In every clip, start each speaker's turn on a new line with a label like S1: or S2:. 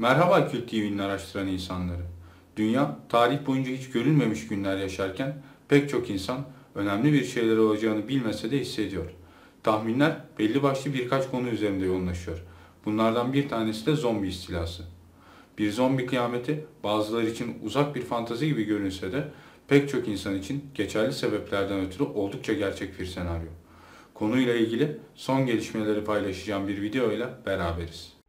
S1: Merhaba Kült TV'nin araştıran insanları. Dünya tarih boyunca hiç görülmemiş günler yaşarken pek çok insan önemli bir şeyler olacağını bilmese de hissediyor. Tahminler belli başlı birkaç konu üzerinde yoğunlaşıyor. Bunlardan bir tanesi de zombi istilası. Bir zombi kıyameti bazıları için uzak bir fantazi gibi görünse de pek çok insan için geçerli sebeplerden ötürü oldukça gerçek bir senaryo. Konuyla ilgili son gelişmeleri paylaşacağım bir video ile beraberiz.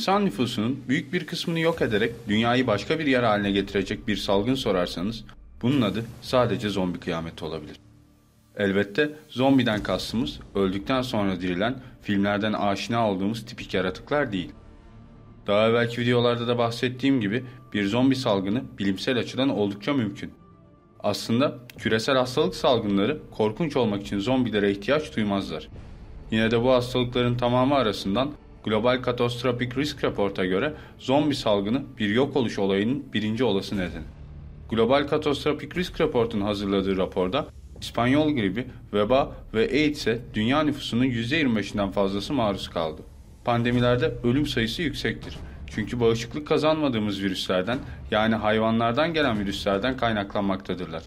S1: İnsan nüfusunun büyük bir kısmını yok ederek dünyayı başka bir yer haline getirecek bir salgın sorarsanız bunun adı sadece zombi kıyameti olabilir. Elbette zombiden kastımız öldükten sonra dirilen filmlerden aşina olduğumuz tipik yaratıklar değil. Daha evvelki videolarda da bahsettiğim gibi bir zombi salgını bilimsel açıdan oldukça mümkün. Aslında küresel hastalık salgınları korkunç olmak için zombilere ihtiyaç duymazlar. Yine de bu hastalıkların tamamı arasından Global Catastrophic Risk Report'a göre zombi salgını bir yok oluş olayının birinci olası nedeni. Global Catastrophic Risk Report'un hazırladığı raporda İspanyol gribi, veba ve AIDS'e dünya nüfusunun %25'inden fazlası maruz kaldı. Pandemilerde ölüm sayısı yüksektir. Çünkü bağışıklık kazanmadığımız virüslerden yani hayvanlardan gelen virüslerden kaynaklanmaktadırlar.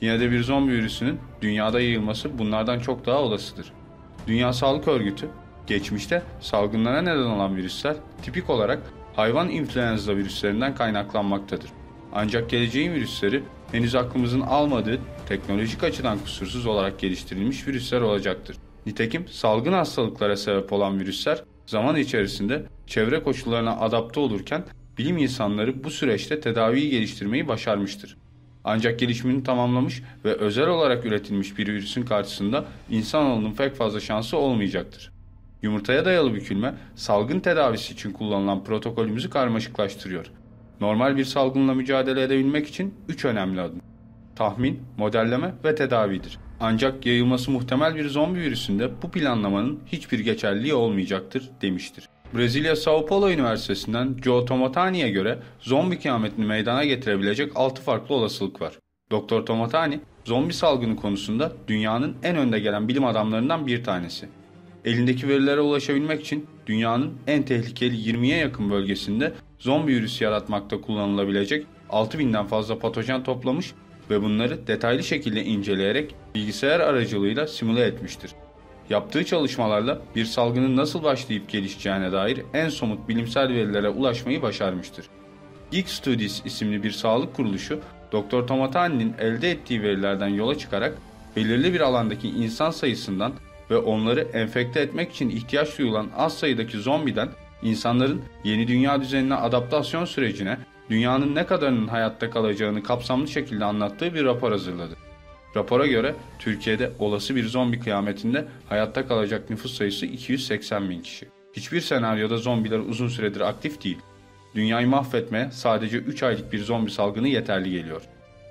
S1: Yine de bir zombi virüsünün dünyada yayılması bunlardan çok daha olasıdır. Dünya Sağlık Örgütü Geçmişte salgınlara neden olan virüsler tipik olarak hayvan influenza virüslerinden kaynaklanmaktadır. Ancak geleceğin virüsleri henüz aklımızın almadığı teknolojik açıdan kusursuz olarak geliştirilmiş virüsler olacaktır. Nitekim salgın hastalıklara sebep olan virüsler zaman içerisinde çevre koşullarına adapte olurken bilim insanları bu süreçte tedaviyi geliştirmeyi başarmıştır. Ancak gelişimini tamamlamış ve özel olarak üretilmiş bir virüsün karşısında insanoğlunun pek fazla şansı olmayacaktır. Yumurtaya dayalı bükülme salgın tedavisi için kullanılan protokolümüzü karmaşıklaştırıyor. Normal bir salgınla mücadele edebilmek için 3 önemli adım. Tahmin, modelleme ve tedavidir. Ancak yayılması muhtemel bir zombi virüsünde bu planlamanın hiçbir geçerliliği olmayacaktır demiştir. Brezilya Sao Paulo Üniversitesi'nden Joe Tomatani'ye göre zombi kıyametini meydana getirebilecek 6 farklı olasılık var. Doktor Tomatani, zombi salgını konusunda dünyanın en önde gelen bilim adamlarından bir tanesi. Elindeki verilere ulaşabilmek için dünyanın en tehlikeli 20'ye yakın bölgesinde zombi virüsü yaratmakta kullanılabilecek 6000'den fazla patojen toplamış ve bunları detaylı şekilde inceleyerek bilgisayar aracılığıyla simüle etmiştir. Yaptığı çalışmalarla bir salgının nasıl başlayıp gelişeceğine dair en somut bilimsel verilere ulaşmayı başarmıştır. Geek Studies isimli bir sağlık kuruluşu, Dr. Tomatani'nin elde ettiği verilerden yola çıkarak belirli bir alandaki insan sayısından ve onları enfekte etmek için ihtiyaç duyulan az sayıdaki zombiden insanların yeni dünya düzenine adaptasyon sürecine dünyanın ne kadarının hayatta kalacağını kapsamlı şekilde anlattığı bir rapor hazırladı. Rapora göre Türkiye'de olası bir zombi kıyametinde hayatta kalacak nüfus sayısı 280 bin kişi. Hiçbir senaryoda zombiler uzun süredir aktif değil. Dünyayı mahvetmeye sadece 3 aylık bir zombi salgını yeterli geliyor.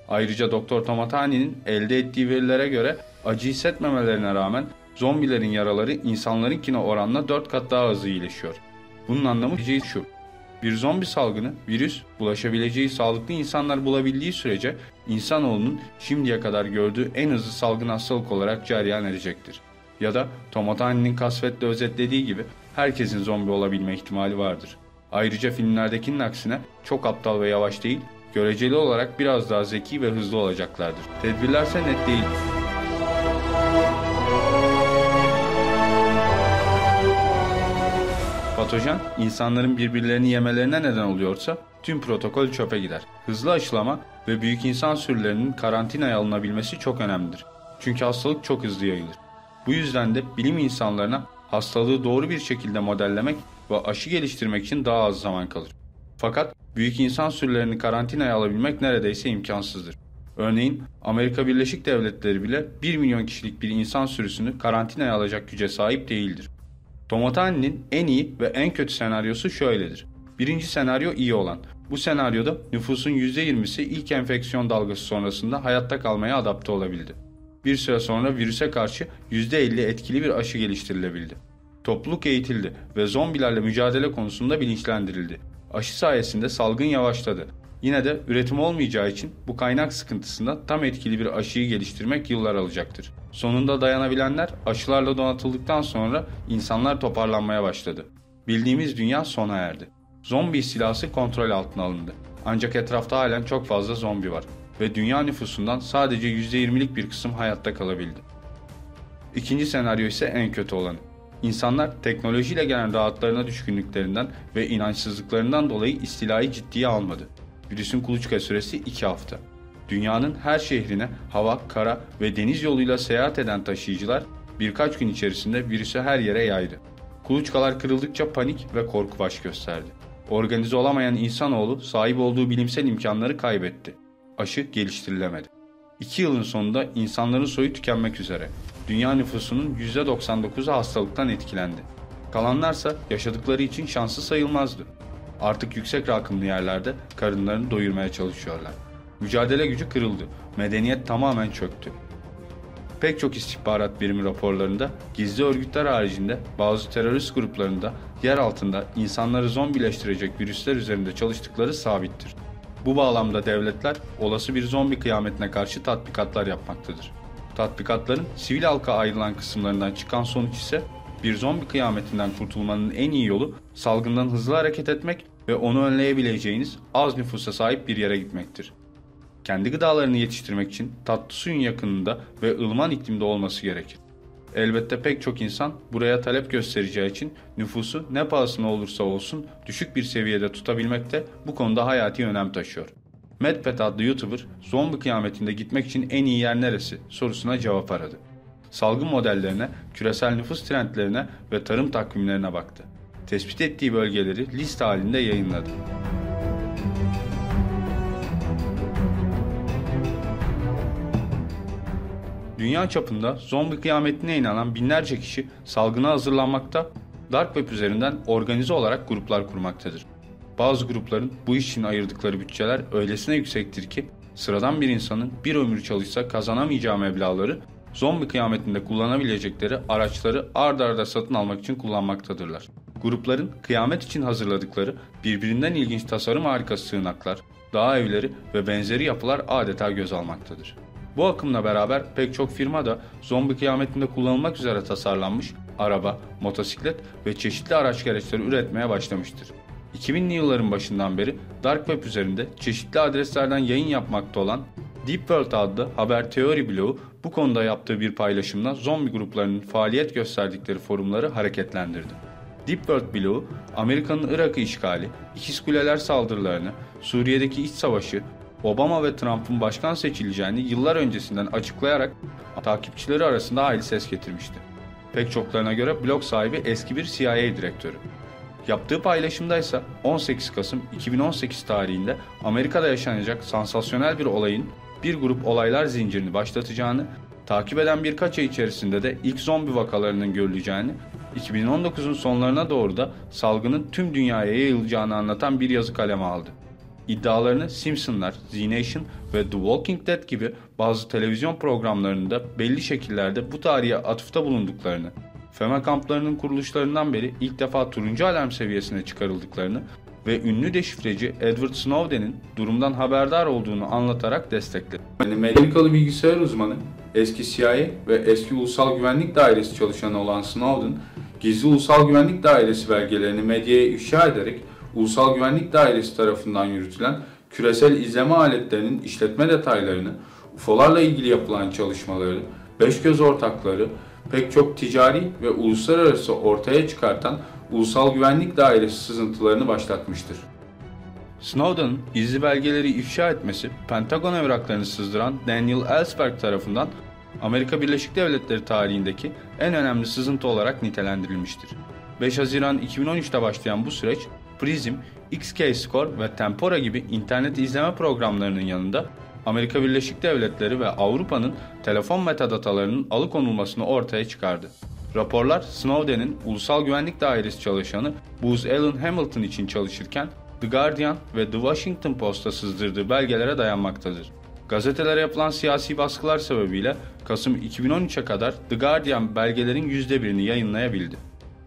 S1: Ayrıca Doktor Tomatani'nin elde ettiği verilere göre acı hissetmemelerine rağmen Zombilerin yaraları insanlarınkine oranla 4 kat daha hızlı iyileşiyor. Bunun anlamı şu. Bir zombi salgını, virüs, bulaşabileceği sağlıklı insanlar bulabildiği sürece insanoğlunun şimdiye kadar gördüğü en hızlı salgın hastalık olarak cereyan edecektir. Ya da Tomatani'nin kasvetle özetlediği gibi herkesin zombi olabilme ihtimali vardır. Ayrıca filmlerdekinin aksine çok aptal ve yavaş değil, göreceli olarak biraz daha zeki ve hızlı olacaklardır. Tedbirlerse net değil. Patojen insanların birbirlerini yemelerine neden oluyorsa tüm protokol çöpe gider. Hızlı aşılama ve büyük insan sürülerinin karantinaya alınabilmesi çok önemlidir. Çünkü hastalık çok hızlı yayılır. Bu yüzden de bilim insanlarına hastalığı doğru bir şekilde modellemek ve aşı geliştirmek için daha az zaman kalır. Fakat büyük insan sürülerini karantinaya alabilmek neredeyse imkansızdır. Örneğin Amerika Birleşik Devletleri bile 1 milyon kişilik bir insan sürüsünü karantinaya alacak güce sahip değildir. Tomatani'nin en iyi ve en kötü senaryosu şöyledir. Birinci senaryo iyi olan. Bu senaryoda nüfusun %20'si ilk enfeksiyon dalgası sonrasında hayatta kalmaya adapte olabildi. Bir süre sonra virüse karşı %50 etkili bir aşı geliştirilebildi. Topluluk eğitildi ve zombilerle mücadele konusunda bilinçlendirildi. Aşı sayesinde salgın yavaşladı. Yine de üretim olmayacağı için bu kaynak sıkıntısında tam etkili bir aşıyı geliştirmek yıllar alacaktır. Sonunda dayanabilenler aşılarla donatıldıktan sonra insanlar toparlanmaya başladı. Bildiğimiz dünya sona erdi. Zombi istilası kontrol altına alındı. Ancak etrafta halen çok fazla zombi var ve dünya nüfusundan sadece %20'lik bir kısım hayatta kalabildi. İkinci senaryo ise en kötü olanı. İnsanlar teknolojiyle gelen rahatlarına düşkünlüklerinden ve inançsızlıklarından dolayı istilayı ciddiye almadı. Virüsün kuluçka süresi 2 hafta. Dünyanın her şehrine hava, kara ve deniz yoluyla seyahat eden taşıyıcılar birkaç gün içerisinde virüsü her yere yaydı. Kuluçkalar kırıldıkça panik ve korku baş gösterdi. Organize olamayan insanoğlu sahip olduğu bilimsel imkanları kaybetti. Aşı geliştirilemedi. İki yılın sonunda insanların soyu tükenmek üzere. Dünya nüfusunun %99'u hastalıktan etkilendi. Kalanlarsa yaşadıkları için şanslı sayılmazdı. Artık yüksek rakımlı yerlerde karınlarını doyurmaya çalışıyorlar. Mücadele gücü kırıldı. Medeniyet tamamen çöktü. Pek çok istihbarat birimi raporlarında gizli örgütler haricinde bazı terörist gruplarında yer altında insanları zombileştirecek virüsler üzerinde çalıştıkları sabittir. Bu bağlamda devletler olası bir zombi kıyametine karşı tatbikatlar yapmaktadır. Tatbikatların sivil halka ayrılan kısımlarından çıkan sonuç ise bir zombi kıyametinden kurtulmanın en iyi yolu salgından hızlı hareket etmek ve onu önleyebileceğiniz az nüfusa sahip bir yere gitmektir. Kendi gıdalarını yetiştirmek için tatlı suyun yakınında ve ılıman iklimde olması gerekir. Elbette pek çok insan buraya talep göstereceği için nüfusu ne pahasına olursa olsun düşük bir seviyede tutabilmekte bu konuda hayati önem taşıyor. MedPet adlı YouTuber zombi kıyametinde gitmek için en iyi yer neresi sorusuna cevap aradı. Salgın modellerine, küresel nüfus trendlerine ve tarım takvimlerine baktı. Tespit ettiği bölgeleri liste halinde yayınladı. Dünya çapında zombi kıyametine inanan binlerce kişi salgına hazırlanmakta, Dark Web üzerinden organize olarak gruplar kurmaktadır. Bazı grupların bu iş için ayırdıkları bütçeler öylesine yüksektir ki sıradan bir insanın bir ömür çalışsa kazanamayacağı meblağları zombi kıyametinde kullanabilecekleri araçları ard arda satın almak için kullanmaktadırlar. Grupların kıyamet için hazırladıkları birbirinden ilginç tasarım harikası sığınaklar, dağ evleri ve benzeri yapılar adeta göz almaktadır. Bu akımla beraber pek çok firma da zombi kıyametinde kullanılmak üzere tasarlanmış araba, motosiklet ve çeşitli araç gereçleri üretmeye başlamıştır. 2000'li yılların başından beri Dark Web üzerinde çeşitli adreslerden yayın yapmakta olan Deep World adlı haber teori bloğu bu konuda yaptığı bir paylaşımla zombi gruplarının faaliyet gösterdikleri forumları hareketlendirdi. Deep World bloğu Amerika'nın Irak'ı işgali, İkiz Kuleler saldırılarını, Suriye'deki iç savaşı, Obama ve Trump'ın başkan seçileceğini yıllar öncesinden açıklayarak takipçileri arasında hayli ses getirmişti. Pek çoklarına göre blog sahibi eski bir CIA direktörü. Yaptığı paylaşımda ise 18 Kasım 2018 tarihinde Amerika'da yaşanacak sansasyonel bir olayın bir grup olaylar zincirini başlatacağını, takip eden birkaç ay içerisinde de ilk zombi vakalarının görüleceğini, 2019'un sonlarına doğru da salgının tüm dünyaya yayılacağını anlatan bir yazı kaleme aldı. İddialarını Simpsonlar, Z Nation ve The Walking Dead gibi bazı televizyon programlarında belli şekillerde bu tarihe atıfta bulunduklarını, FEMA kamplarının kuruluşlarından beri ilk defa turuncu alarm seviyesine çıkarıldıklarını ve ünlü deşifreci Edward Snowden'in durumdan haberdar olduğunu anlatarak destekledi. Amerikalı bilgisayar uzmanı, eski CIA ve eski Ulusal Güvenlik Dairesi çalışanı olan Snowden, gizli Ulusal Güvenlik Dairesi belgelerini medyaya ifşa ederek Ulusal Güvenlik Dairesi tarafından yürütülen küresel izleme aletlerinin işletme detaylarını, UFO'larla ilgili yapılan çalışmaları, beş göz ortakları, pek çok ticari ve uluslararası ortaya çıkartan Ulusal Güvenlik Dairesi sızıntılarını başlatmıştır. Snowden'ın gizli belgeleri ifşa etmesi, Pentagon evraklarını sızdıran Daniel Ellsberg tarafından Amerika Birleşik Devletleri tarihindeki en önemli sızıntı olarak nitelendirilmiştir. 5 Haziran 2013'te başlayan bu süreç, Prism, XK-Score ve Tempora gibi internet izleme programlarının yanında Amerika Birleşik Devletleri ve Avrupa'nın telefon metadatalarının alıkonulmasını ortaya çıkardı. Raporlar Snowden'in Ulusal Güvenlik Dairesi çalışanı Buzz Allen Hamilton için çalışırken The Guardian ve The Washington Post'a sızdırdığı belgelere dayanmaktadır. Gazetelere yapılan siyasi baskılar sebebiyle Kasım 2013'e kadar The Guardian belgelerin %1'ini yayınlayabildi.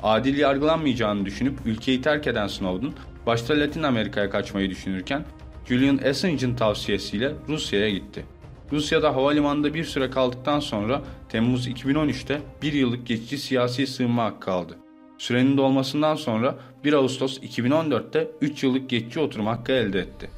S1: Adil yargılanmayacağını düşünüp ülkeyi terk eden Snowden, başta Latin Amerika'ya kaçmayı düşünürken Julian Assange'ın tavsiyesiyle Rusya'ya gitti. Rusya'da havalimanında bir süre kaldıktan sonra Temmuz 2013'te bir yıllık geçici siyasi sığınma hakkı aldı. Sürenin dolmasından sonra 1 Ağustos 2014'te 3 yıllık geçici oturum hakkı elde etti.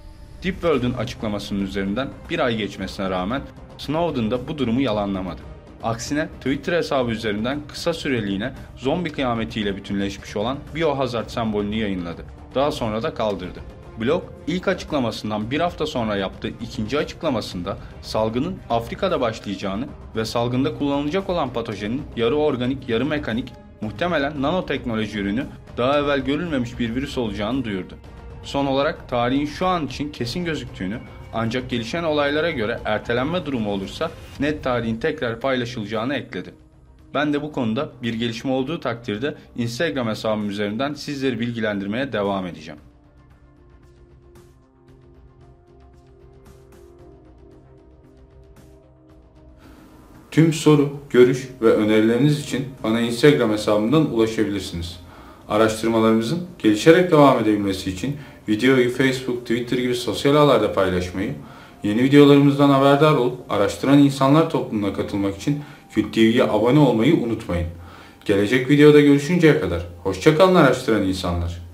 S1: Deep World'un açıklamasının üzerinden bir ay geçmesine rağmen Snowden da bu durumu yalanlamadı. Aksine Twitter hesabı üzerinden kısa süreliğine zombi kıyametiyle bütünleşmiş olan biohazard sembolünü yayınladı. Daha sonra da kaldırdı. Blog ilk açıklamasından bir hafta sonra yaptığı ikinci açıklamasında salgının Afrika'da başlayacağını ve salgında kullanılacak olan patojenin yarı organik yarı mekanik muhtemelen nanoteknoloji ürünü daha evvel görülmemiş bir virüs olacağını duyurdu. Son olarak tarihin şu an için kesin gözüktüğünü ancak gelişen olaylara göre ertelenme durumu olursa net tarihin tekrar paylaşılacağını ekledi. Ben de bu konuda bir gelişme olduğu takdirde Instagram hesabım üzerinden sizleri bilgilendirmeye devam edeceğim. Tüm soru, görüş ve önerileriniz için bana Instagram hesabımdan ulaşabilirsiniz. Araştırmalarımızın gelişerek devam edebilmesi için videoyu Facebook, Twitter gibi sosyal ağlarda paylaşmayı, yeni videolarımızdan haberdar olup araştıran insanlar toplumuna katılmak için Kült TV'ye abone olmayı unutmayın. Gelecek videoda görüşünceye kadar hoşçakalın araştıran insanlar.